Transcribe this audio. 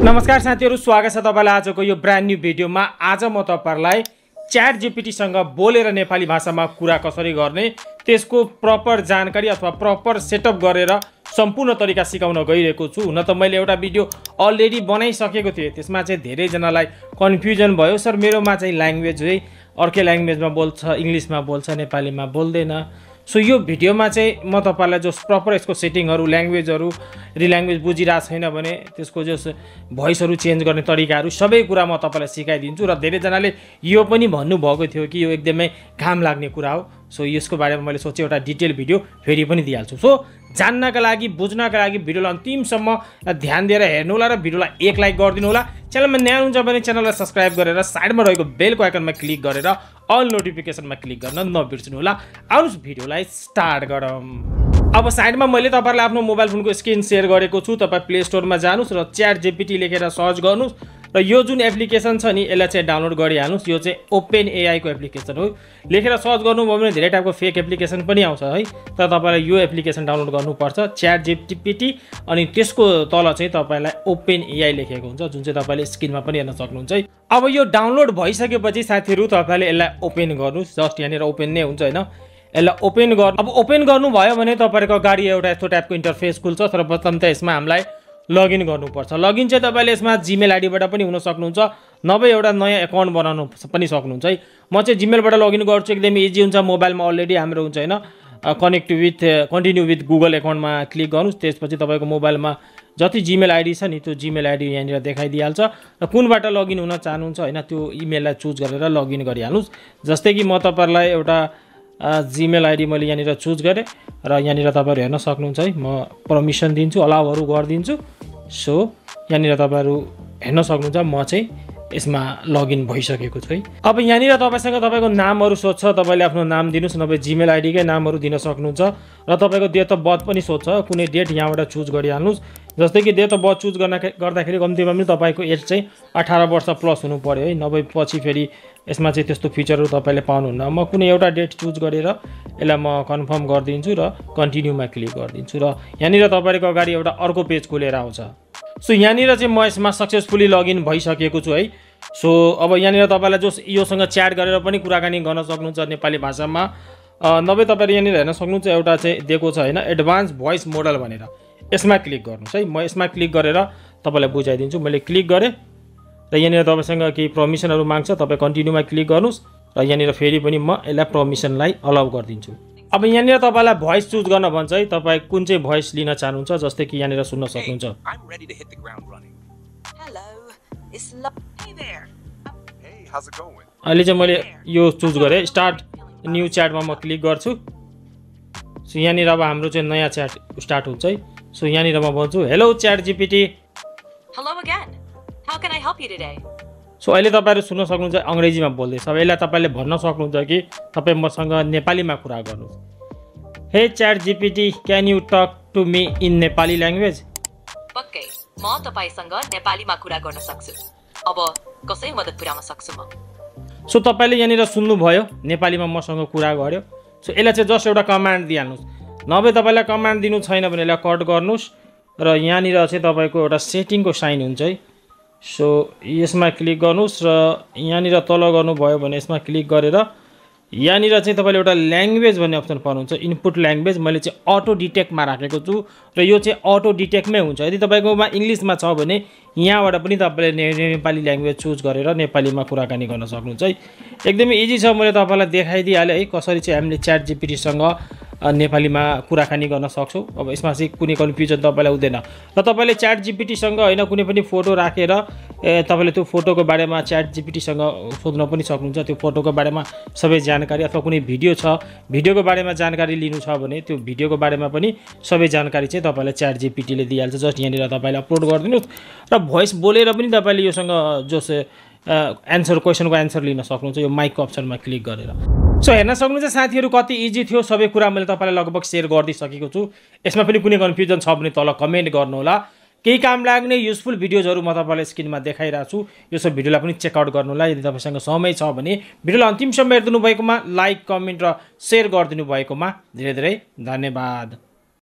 नमस्कार साथीहरू स्वागत छ तपाईँलाई आजको यो ब्रान्ड न्यू भिडियोमा आज म तपाईँहरूलाई च्याट जिपिटीसँग बोलेर नेपाली भाषामा कुरा कसरी गर्ने त्यसको प्रपर जानकारी अथवा प्रपर सेटअप गरेर सम्पूर्ण तरिका सिकाउन गइरहेको छु। हुन त मैले एउटा भिडियो अलरेडी बनाइसकेको थिएँ। त्यसमा चाहिँ धेरैजनालाई कन्फ्युजन भयो। सर मेरोमा चाहिँ ल्याङ्ग्वेज है अर्कै ल्याङ्ग्वेजमा बोल्छ इङ्ग्लिसमा बोल्छ नेपालीमा बोल्दैन। सो यो भिडियोमा चाहिँ म तपाईँलाई जो प्रपर यसको सेटिङहरू ल्याङ्ग्वेजहरू यदि ल्याङ्ग्वेज बुझिरहेको छैन भने त्यसको जो भोइसहरू चेन्ज गर्ने तरिकाहरू सबै कुरा म तपाईँलाई सिकाइदिन्छु र धेरैजनाले यो पनि भन्नुभएको थियो कि यो एकदमै काम लाग्ने कुरा हो। सो यसको बारेमा मैले सोचेँ एउटा डिटेल भिडियो फेरि पनि दिइहाल्छु। सो जान्नका लागि बुझ्नका लागि भिडियोलाई अन्तिमसम्म ध्यान दिएर हेर्नु होला र भिडियोलाई एक लाइक गरिदिनु होला च्यानलमा नयाँ हुन्छ भने च्यानललाई सब्सक्राइब गरेर साइडमा रहेको बेलको आइकनमा क्लिक गरेर अल नोटिफिकेसनमा क्लिक गर्न नबिर्सिनु होला आउनुहोस् भिडियोलाई स्टार्ट गरौँ। अब साइडमा मैले तपाईँहरूलाई आफ्नो मोबाइल फोनको स्क्रिन सेयर गरेको छु। तपाईँ प्ले स्टोरमा जानुहोस् र च्याट जेपिटी लेखेर सर्च गर्नुहोस्। र यो जुन एप्लिकेसन छ नि यसलाई चाहिँ डाउनलोड गरिहाल्नुहोस्। यो चाहिँ ओपन एआईको एप्लिकेसन हो। लेखेर सर्च गर्नुभयो भने धेरै टाइपको फेक एप्लिकेसन पनि आउँछ है। तर तपाईँलाई यो एप्लिकेसन डाउनलोड गर्नुपर्छ च्याट जिपिटी अनि त्यसको तल चाहिँ तपाईँलाई ओपन एआई लेखेको हुन्छ जुन चाहिँ तपाईँले स्क्रिनमा पनि हेर्न सक्नुहुन्छ है। अब यो डाउनलोड भइसकेपछि साथीहरू तपाईँले यसलाई ओपन गर्नुहोस्। जस्ट यहाँनिर ओपन नै हुन्छ होइन? यसलाई ओपन गर्नु अब ओपन गर्नुभयो भने तपाईँको गाडी एउटा यस्तो टाइपको इन्टरफेस खुल्छ सर्वप्रथम त यसमा हामीलाई लगइन गर्नुपर्छ। लगइन चाहिँ तपाईँले यसमा जिमेल आइडीबाट पनि हुन सक्नुहुन्छ। नभए एउटा नयाँ एकाउन्ट बनाउनु पनि सक्नुहुन्छ है। म चाहिँ जिमेलबाट लगइन गर्छु एकदमै इजी हुन्छ। मोबाइलमा अलरेडी हाम्रो हुन्छ होइन connect with continue with Google एकाउन्टमा क्लिक गर्नुहोस्। त्यसपछि तपाईँको मोबाइलमा जति जिमेल आइडी छ नि त्यो जिमेल आइडी यहाँनिर देखाइदिइहाल्छ। र कुनबाट लगइन हुन चाहनुहुन्छ होइन त्यो इमेललाई चुज गरेर लगइन गरिहाल्नुहोस्। जस्तै कि म तपाईँहरूलाई एउटा जिमेल आइडी मैले यहाँनिर चुज गरेँ। र यहाँनिर तपाईँहरू हेर्न सक्नुहुन्छ है म पर्मिसन दिन्छु अलाउहरू गरिदिन्छु। सो यहाँनिर तपाईँहरू हेर्न सक्नुहुन्छ म चाहिँ यसमा लगइन भइसकेको छु है। अब यहाँनिर तपाईँसँग तपाईँको नामहरू सोध्छ तपाईँले आफ्नो नाम दिनुहोस् नभए जिमेल आइडीकै नामहरू दिन सक्नुहुन्छ र तपाईँको डेट अफ बर्थ पनि सोध्छ कुनै डेट यहाँबाट चुज गरिहाल्नुहोस्। जस्तै कि डेट अफ बर्थ चुज गर्न गर्दाखेरि कम्तीमा पनि तपाईँको एज चाहिँ अठार वर्ष प्लस हुनु पऱ्यो है। नभए पछि फेरि यसमा चाहिँ त्यस्तो फिचरहरू तपाईँले पाउनुहुन्न। म कुनै एउटा डेट चुज गरेर यसलाई म कन्फर्म गरिदिन्छु र कन्टिन्यूमा क्लिक गरिदिन्छु र यहाँनिर तपाईँको अगाडि एउटा अर्को पेज खुलेर आउँछ। सो यहाँनिर चाहिँ म यसमा सक्सेसफुली लगइन भइसकेको छु है। सो अब यहाँनिर तपाईँलाई जो योसँग च्याट गरेर पनि कुराकानी गर्न सक्नुहुन्छ नेपाली भाषामा। नभए तपाईँले यहाँनिर हेर्न सक्नुहुन्छ एउटा चाहिँ दिएको छ होइन एडभान्स भोइस मोडल भनेर। यसमा क्लिक गर्नुहोस् है। म यसमा क्लिक गरेर तपाईँलाई बुझाइदिन्छु। मैले क्लिक गरेँ र यहाँनिर तपाईँसँग केही पर्मिसनहरू माग्छ तपाईँ कन्टिन्यूमा क्लिक गर्नुहोस्। र यहाँनिर फेरि पनि म यसलाई पर्मिसनलाई अलाउ गरिदिन्छु। अब यहाँनिर तपाईँलाई भोइस चुज गर्न भन्छ है तपाईँ कुन चाहिँ भोइस लिन चाहनुहुन्छ जस्तै कि यहाँनिर सुन्न सक्नुहुन्छ? अहिले चाहिँ मैले यो चुज गरेँ। स्टार्ट न्यू च्याटमा म क्लिक गर्छु। सो यहाँनिर अब हाम्रो चाहिँ नयाँ च्याट स्टार्ट हुन्छ है। सो यहाँनिर म भन्छु hello ChatGPT Hello again. How can I help you today? So अहिले तपाईँहरू सुन्न सक्नुहुन्छ अङ्ग्रेजीमा बोल्दैछ। अब यसलाई तपाईँले भन्न सक्नुहुन्छ कि तपाईँ मसँग नेपालीमा कुरा गर्नुहोस्। Hey ChatGPT can you talk to me in Nepali language पक्कै म तपाईँसँग नेपालीमा कुरा गर्न सक्छु। अब कसै मद्दत पुर्याउन सक्छु म? सो तपाईँले यहाँनिर सुन्नुभयो नेपालीमा मसँग कुरा गर्यो। सो यसलाई चाहिँ जस्ट एउटा कमान्ड दिइहाल्नुहोस्। नभए तपाईँलाई कमान्ड दिनु छैन भने यसलाई कट गर्नुहोस्। र यहाँनिर चाहिँ तपाईँको एउटा सेटिङको साइन हुन्छ है। सो यसमा क्लिक गर्नुहोस् र यहाँनिर तल गर्नुभयो भने यसमा क्लिक गरेर यहाँनिर चाहिँ तपाईँले एउटा ल्याङ्ग्वेज भन्ने अप्सन पाउनुहुन्छ इनपुट ल्याङ्ग्वेज मैले चाहिँ अटो डिटेक्टमा राखेको छु र यो चाहिँ अटो डिटेक्टमै हुन्छ। यदि तपाईँकोमा इङ्ग्लिसमा छ भने यहाँबाट पनि तपाईँले नेपाली ल्याङ्ग्वेज चुज गरेर नेपालीमा कुराकानी गर्न सक्नुहुन्छ है। एकदमै इजी छ। मैले तपाईँलाई देखाइदिइहालेँ है। कसरी चाहिँ हामीले च्याट जिपिटीसँग नेपालीमा कुराकानी गर्न सक्छौँ। अब यसमा चाहिँ कुनै कन्फ्युजन तपाईँलाई हुँदैन। र तपाईँले च्याट जिपिटीसँग होइन कुनै पनि फोटो राखेर ए तपाईँले त्यो फोटोको बारेमा च्याट जिपिटीसँग सोध्न पनि सक्नुहुन्छ। त्यो फोटोको बारेमा सबै जानकारी अथवा कुनै भिडियो छ भिडियोको बारेमा जानकारी लिनु छ भने त्यो भिडियोको बारेमा पनि सबै जानकारी चाहिँ तपाईँलाई च्याट जिपिटीले दिइहाल्छ। जस्ट यहाँनिर तपाईँले अपलोड गरिदिनुहोस्। र भोइस बोलेर पनि तपाईँले योसँग जोस एन्सर क्वेसनको एन्सर लिन सक्नुहुन्छ यो माइकको अप्सनमा क्लिक गरेर। सो हेर्न सक्नुहुन्छ साथीहरू कति इजी थियो सबै कुरा मैले तपाईँलाई लगभग सेयर गरिदिइसकेको छु। यसमा पनि कुनै कन्फ्युजन छ भने तल कमेन्ट गर्नुहोला। केही काम लाग्ने युजफुल भिडियोजहरू म तपाईँलाई स्क्रिनमा देखाइरहेको छु। यो सब भिडियोलाई पनि चेकआउट गर्नुहोला। यदि तपाईँसँग समय छ भने भिडियोलाई अन्तिमसम्म हेरिदिनु भएकोमा लाइक कमेन्ट र सेयर गरिदिनु भएकोमा धेरै धेरै धन्यवाद।